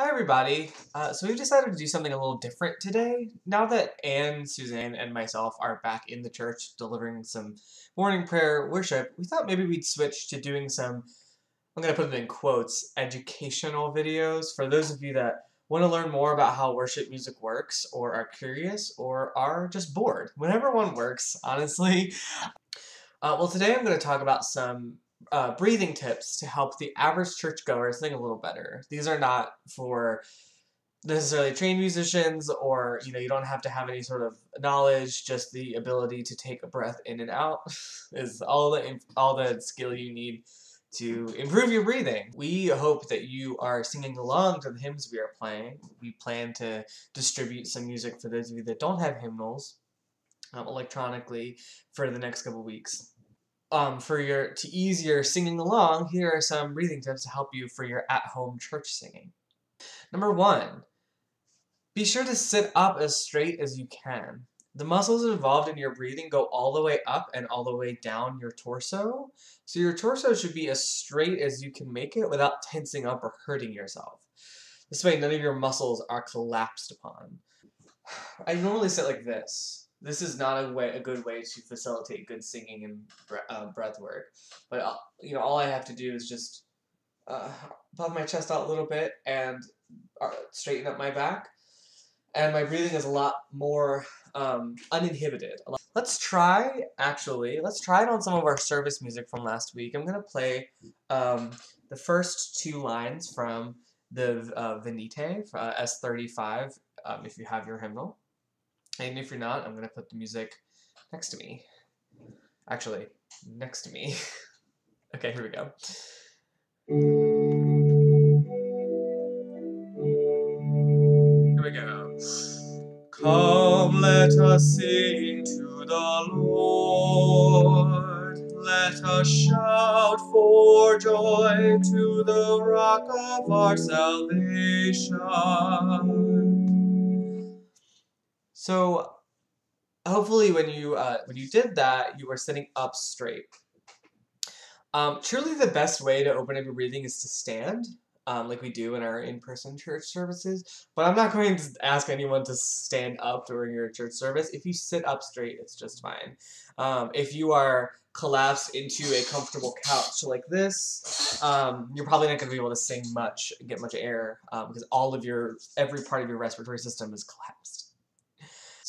Hi everybody. Uh, so we've decided to do something a little different today. Now that Anne, Suzanne, and myself are back in the church delivering some morning prayer worship, we thought maybe we'd switch to doing some, I'm going to put it in quotes, educational videos for those of you that want to learn more about how worship music works or are curious or are just bored. Whenever one works, honestly. Uh, well, today I'm going to talk about some uh, breathing tips to help the average churchgoer sing a little better. These are not for necessarily trained musicians or you know you don't have to have any sort of knowledge just the ability to take a breath in and out is all the all the skill you need to improve your breathing. We hope that you are singing along to the hymns we are playing. We plan to distribute some music for those of you that don't have hymnals um, electronically for the next couple weeks um, for your to ease your singing along, here are some breathing tips to help you for your at-home church singing. Number one, be sure to sit up as straight as you can. The muscles involved in your breathing go all the way up and all the way down your torso. So your torso should be as straight as you can make it without tensing up or hurting yourself. This way none of your muscles are collapsed upon. I normally sit like this this is not a way a good way to facilitate good singing and uh, breath work. But uh, you know, all I have to do is just uh, my chest out a little bit and uh, straighten up my back, and my breathing is a lot more um, uninhibited. Let's try actually. Let's try it on some of our service music from last week. I'm gonna play um, the first two lines from the uh, Venite uh, S35. Um, if you have your hymnal. And if you're not, I'm going to put the music next to me. Actually, next to me. okay, here we go. Here we go. Come, let us sing to the Lord. Let us shout for joy to the rock of our salvation. So hopefully when you uh, when you did that, you were sitting up straight. Um, truly the best way to open up your breathing is to stand, um, like we do in our in-person church services. But I'm not going to ask anyone to stand up during your church service. If you sit up straight, it's just fine. Um, if you are collapsed into a comfortable couch like this, um, you're probably not going to be able to sing much, get much air, um, because all of your, every part of your respiratory system is collapsed.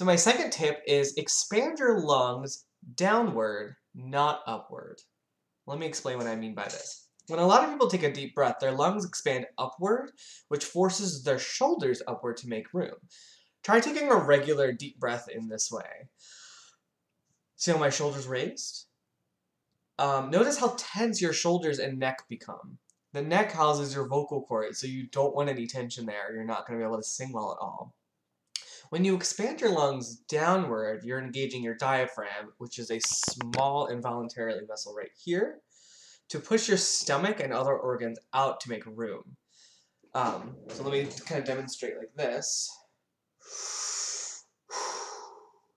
So my second tip is expand your lungs downward, not upward. Let me explain what I mean by this. When a lot of people take a deep breath, their lungs expand upward, which forces their shoulders upward to make room. Try taking a regular deep breath in this way. See how my shoulders raised? Um, notice how tense your shoulders and neck become. The neck houses your vocal cords, so you don't want any tension there. You're not going to be able to sing well at all. When you expand your lungs downward, you're engaging your diaphragm, which is a small involuntarily muscle right here, to push your stomach and other organs out to make room. Um, so let me kind of demonstrate like this.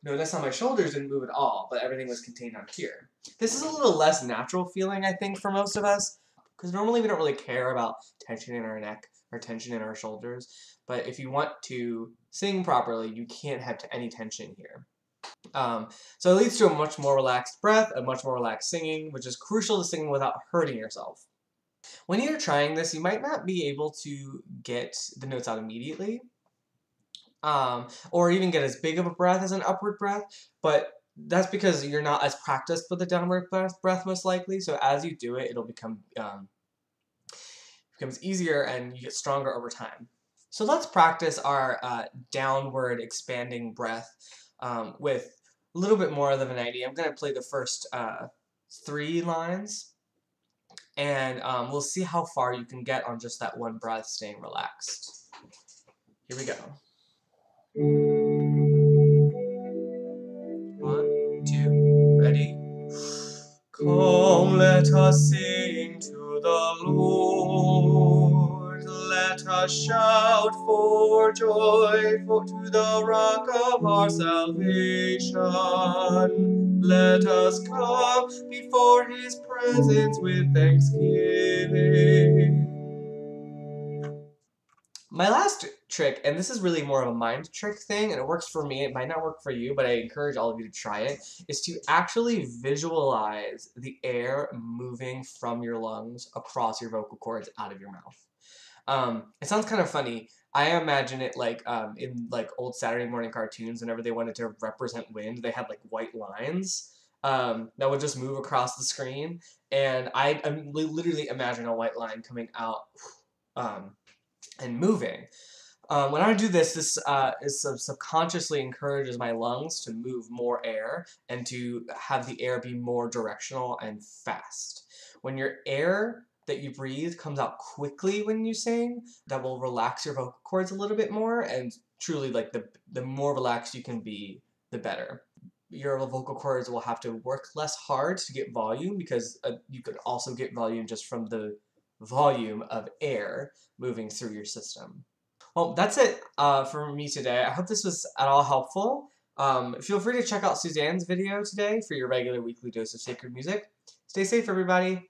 Notice how my shoulders didn't move at all, but everything was contained on here. This is a little less natural feeling, I think, for most of us, because normally we don't really care about tension in our neck or tension in our shoulders. But if you want to sing properly, you can't have any tension here. Um, so it leads to a much more relaxed breath, a much more relaxed singing, which is crucial to singing without hurting yourself. When you're trying this, you might not be able to get the notes out immediately, um, or even get as big of a breath as an upward breath, but that's because you're not as practiced with the downward breath, breath most likely, so as you do it, it'll become um, becomes easier and you get stronger over time. So let's practice our uh, downward expanding breath um, with a little bit more of the Venite. I'm going to play the first uh, three lines, and um, we'll see how far you can get on just that one breath staying relaxed. Here we go. One, two, ready? Come, let us sing to the Lord shout for joy for to the rock of our salvation. Let us come before his presence with thanksgiving. My last trick, and this is really more of a mind trick thing, and it works for me, it might not work for you, but I encourage all of you to try it, is to actually visualize the air moving from your lungs across your vocal cords out of your mouth. Um, it sounds kind of funny. I imagine it like um, in like old Saturday morning cartoons, whenever they wanted to represent wind, they had like white lines um, that would just move across the screen, and I, I literally imagine a white line coming out. Um, and moving. Um, when I do this, this uh, is subconsciously encourages my lungs to move more air and to have the air be more directional and fast. When your air that you breathe comes out quickly when you sing, that will relax your vocal cords a little bit more and truly like the, the more relaxed you can be, the better. Your vocal cords will have to work less hard to get volume because uh, you could also get volume just from the volume of air moving through your system. Well, that's it uh, for me today. I hope this was at all helpful. Um, feel free to check out Suzanne's video today for your regular weekly dose of sacred music. Stay safe, everybody.